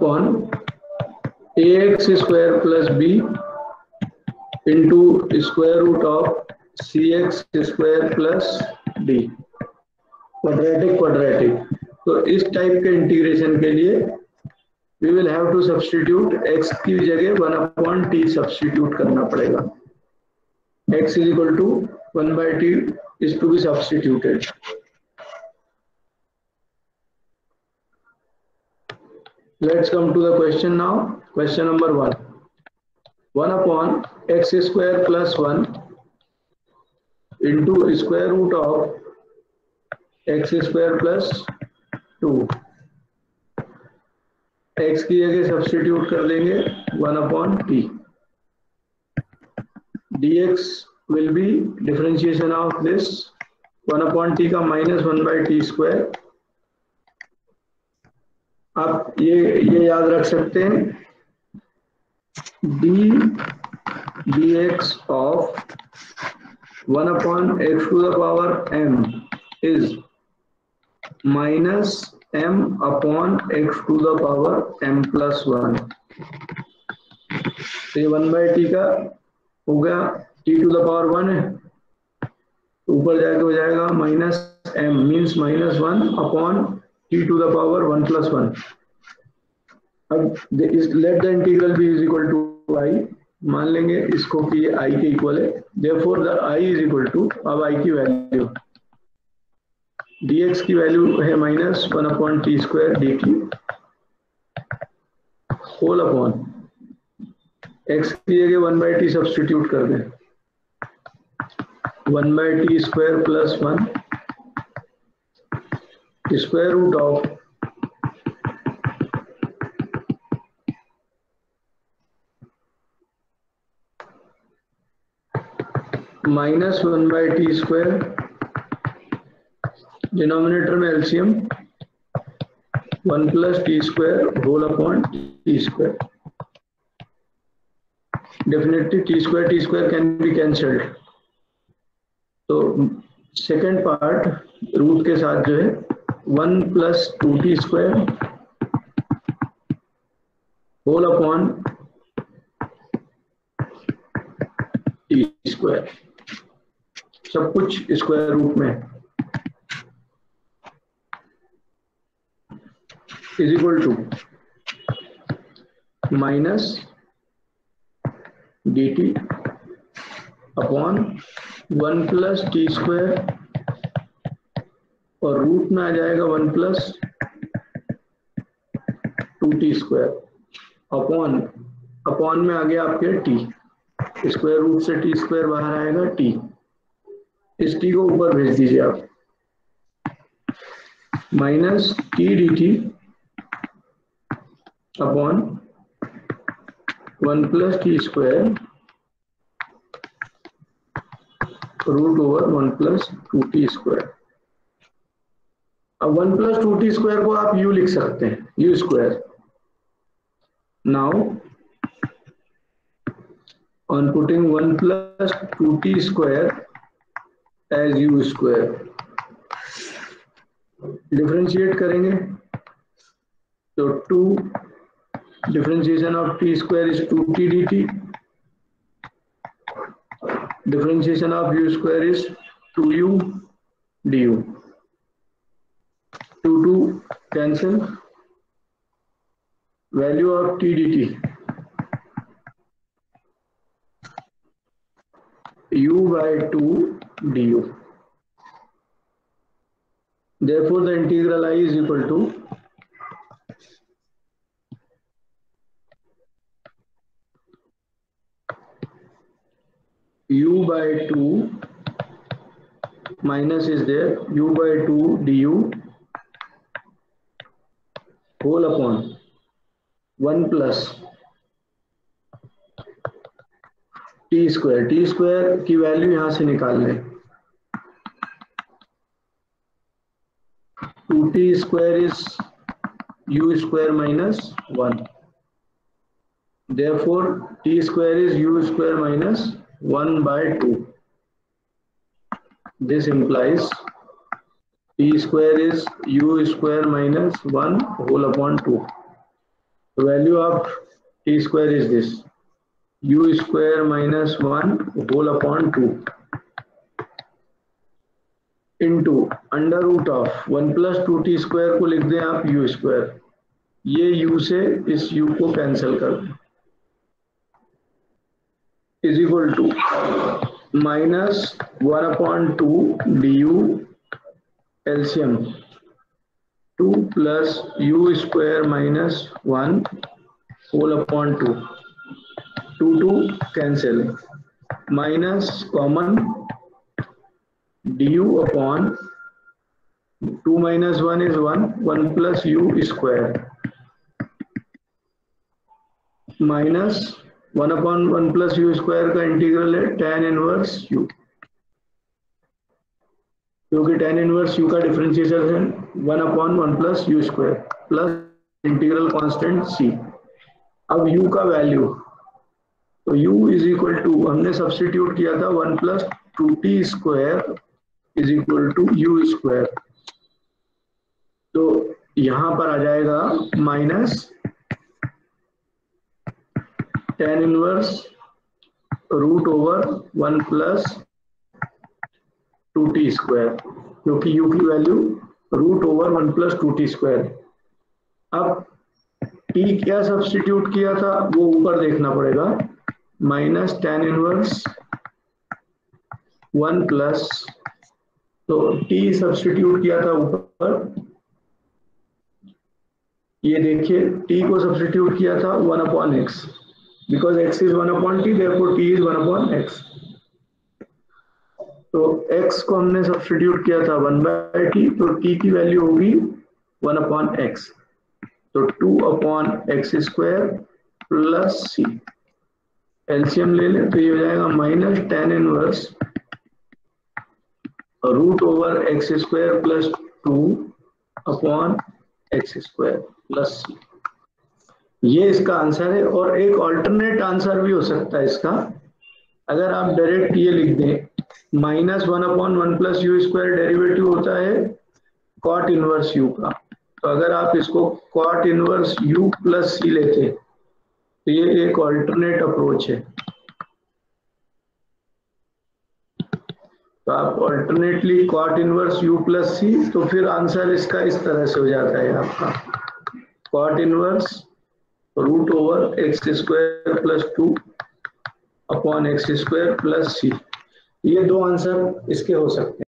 upon ax square plus b into square root of cx square plus d. Quadratic quadratic तो इस type के integration के लिए we will have to substitute x की जगह one upon t substitute करना पड़ेगा। x is equal to one by t is to be substituted Let's come to the question now. Question number one. 1 upon x square plus 1 into square root of x square plus 2. x की जगह substitute कर देंगे 1 upon t. dx will be differentiation of this 1 upon t का minus 1 by t square आप ये ये याद रख सकते हैं। D d x of one upon x to the power m is minus m upon x to the power m plus one तो ये वन बाई टी का हो गया। T to the power one है। ऊपर जाके हो जाएगा minus m means minus one upon t to the power 1 plus 1 अब इस let the integral be is equal to I मान लेंगे इसको कि i के इक्वल है. Therefore the i is equal to अब i की वैल्यू dx की वैल्यू है minus one upon t square d t whole upon x की जगह वन बाई टी सब्सटीट्यूट कर दें. One by t square plus one square root of minus one by t square denominator में LCM one plus t square whole upon t square definitely t square t square can be cancelled तो second part root के साथ जो है one plus two t square whole upon t square. सब कुछ square root में। Is equal to minus d t upon one plus t square और root में आ जाएगा one plus two t square upon upon में आ गया आपके टी स्क्वायर रूट से टी स्क्वायर बाहर आएगा टी इस टी को ऊपर भेज दीजिए आप। Minus t d t upon one plus t square root over one plus two t square अब one plus two t square को आप यू लिख सकते हैं, u square. Now on putting one plus two t square as u square differentiate करेंगे। तो to differentiation of t square is two t d t differentiation of u square is 2u du 2 2 cancel value of t dt u by 2 du therefore the integral i is equal to u by 2 minus is there u by 2 du whole upon one plus t square t square की value यहाँ से निकाल लें। Two t square is u square minus one therefore t square is u square minus one by two this implies t square is u square minus 1 whole upon 2 The value of t square is this u square minus 1 whole upon 2 into under root of one plus two t square को लिख दें आप u square ये u से इस u को cancel कर दें is equal to minus one upon two d u LCM two plus u square minus one whole upon two two two cancel minus common du upon 2 minus 1 is 1 1 plus u square. Minus one upon one plus u square का integral है tan inverse u क्योंकि tan inverse u का differentiation है one upon one plus u square plus integral constant c अब u का value तो u is equal to हमने substitute किया था one plus two t square is equal to u square तो यहाँ पर आ जाएगा minus tan inverse root over one plus two t square क्योंकि यू की value root over one plus two t square अब टी क्या सब्सटीट्यूट किया था, वो ऊपर देखना पड़ेगा। Minus tan inverse one plus तो टी सब्सटीट्यूट किया था ऊपर। ये देखिए टी को सब्सटीट्यूट किया था one upon x because x is one upon t therefore t is one upon x तो x को हमने सब्सटीट्यूट किया था वन बाय टी तो t की वैल्यू होगी वन अपॉन एक्स तो two upon x square plus c LCM ले लें तो ये हो जाएगा minus tan inverse root over x square plus two upon x square plus c ये इसका आंसर है, और एक ऑल्टरनेट आंसर भी हो सकता है इसका। अगर आप डायरेक्ट ये लिख दें minus one upon one plus u square derivative होता है कॉट इनवर्स यू का। तो अगर आप इसको cot inverse u plus c लेते तो ये एक ऑल्टरनेट अप्रोच है। तो आप alternately cot inverse u plus c तो फिर आंसर इसका इस तरह से हो जाता है आपका। Cot inverse root over x square plus two upon x square plus c ये दो आंसर इसके हो सकते हैं।